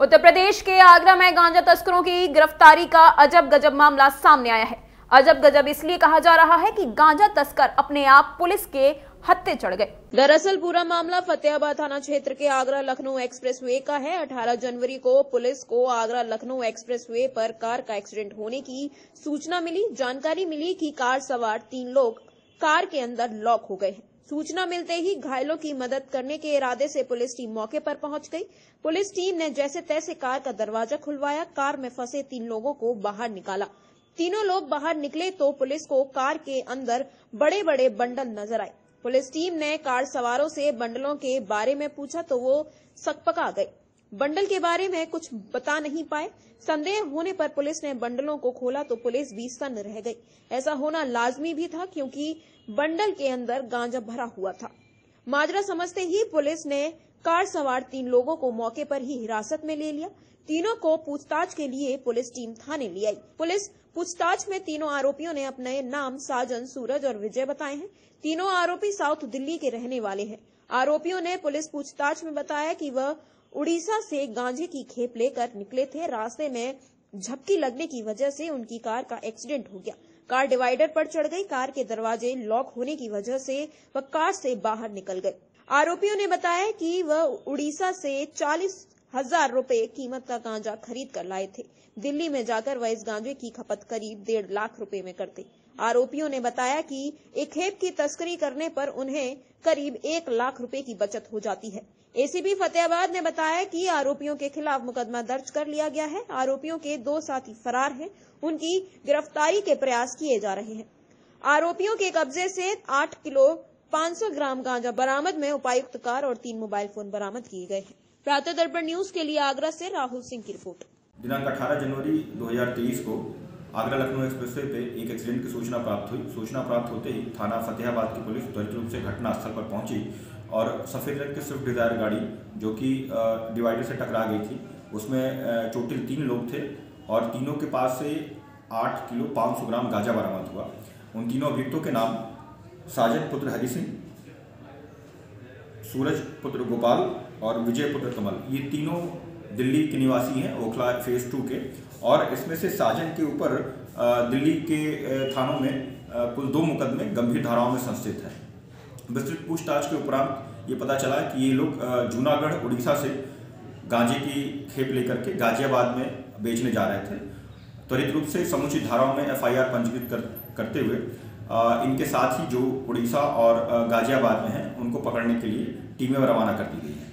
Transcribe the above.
उत्तर प्रदेश के आगरा में गांजा तस्करों की गिरफ्तारी का अजब गजब मामला सामने आया है। अजब गजब इसलिए कहा जा रहा है कि गांजा तस्कर अपने आप पुलिस के हत्ते चढ़ गए। दरअसल पूरा मामला फतेहाबाद थाना क्षेत्र के आगरा लखनऊ एक्सप्रेसवे का है। 18 जनवरी को पुलिस को आगरा लखनऊ एक्सप्रेसवे पर कार का एक्सीडेंट होने की सूचना मिली। जानकारी मिली कि कार सवार तीन लोग कार के अंदर लॉक हो गए हैं। सूचना मिलते ही घायलों की मदद करने के इरादे से पुलिस टीम मौके पर पहुँच गई। पुलिस टीम ने जैसे तैसे कार का दरवाज़ा खुलवाया, कार में फंसे तीन लोगों को बाहर निकाला। तीनों लोग बाहर निकले तो पुलिस को कार के अंदर बड़े बड़े बंडल नज़र आए। पुलिस टीम ने कार सवारों से बंडलों के बारे में पूछा तो वो सकपका गए। बंडल के बारे में कुछ बता नहीं पाए। संदेह होने पर पुलिस ने बंडलों को खोला तो पुलिस भी सन्न रह गई। ऐसा होना लाजमी भी था क्योंकि बंडल के अंदर गांजा भरा हुआ था। माजरा समझते ही पुलिस ने कार सवार तीन लोगों को मौके पर ही हिरासत में ले लिया। तीनों को पूछताछ के लिए पुलिस टीम थाने ले आई। पुलिस पूछताछ में तीनों आरोपियों ने अपने नाम साजन, सूरज और विजय बताए हैं। तीनों आरोपी साउथ दिल्ली के रहने वाले हैं। आरोपियों ने पुलिस पूछताछ में बताया कि वह उड़ीसा से गांजे की खेप लेकर निकले थे। रास्ते में झपकी लगने की वजह से उनकी कार का एक्सीडेंट हो गया। कार डिवाइडर पर चढ़ गई। कार के दरवाजे लॉक होने की वजह से वह कार से बाहर निकल गए आरोपियों ने बताया कि वह उड़ीसा से चालीस हज़ार रूपए कीमत का गांजा खरीद कर लाए थे। दिल्ली में जाकर वह इस गांजे की खपत करीब डेढ़ लाख रुपए में करते। आरोपियों ने बताया कि एक खेप की तस्करी करने पर उन्हें करीब एक लाख रुपए की बचत हो जाती है। एसीबी फतेहाबाद ने बताया कि आरोपियों के खिलाफ मुकदमा दर्ज कर लिया गया है। आरोपियों के दो साथी फरार हैं। उनकी गिरफ्तारी के प्रयास किए जा रहे हैं। आरोपियों के कब्जे से आठ किलो 500 ग्राम गांजा बरामद में उपायुक्त कार और तीन मोबाइल फ़ोन बरामद किए गए हैं। प्रातः दर्पण न्यूज़ के लिए आगरा से राहुल सिंह की रिपोर्ट। दिनांक 18 जनवरी 2023 को आगरा लखनऊ एक्सप्रेसवे पे एक एक्सीडेंट की सूचना प्राप्त हुई। सूचना प्राप्त होते ही थाना फतेहाबाद की पुलिस त्वरित रूप से घटनास्थल पर पहुँची और सफ़ेद रंग की स्विफ्ट डिज़ायर गाड़ी, जो कि डिवाइडर से टकरा गई थी, उसमें टोटल तीन लोग थे और तीनों के पास से आठ किलो पाँच सौ ग्राम गांजा बरामद हुआ। उन तीनों अभियुक्तों के नाम साजन पुत्र हरि सिंह सूरज पुत्र गोपाल और विजय पुत्र कमल। ये तीनों दिल्ली के निवासी हैं ओखला फ़ेज़ टू के। और इसमें से साजन के ऊपर दिल्ली के थानों में कुल दो मुकदमे गंभीर धाराओं में संस्थित हैं। विस्तृत पूछताछ के उपरांत ये पता चला कि ये लोग जूनागढ़ उड़ीसा से गांजे की खेप लेकर के गाजियाबाद में बेचने जा रहे थे। त्वरित रूप से समुचित धाराओं में एफआईआर पंजीकृत कर, करते हुए इनके साथ ही जो उड़ीसा और गाजियाबाद में हैं, उनको पकड़ने के लिए टीमें रवाना कर दी गई हैं।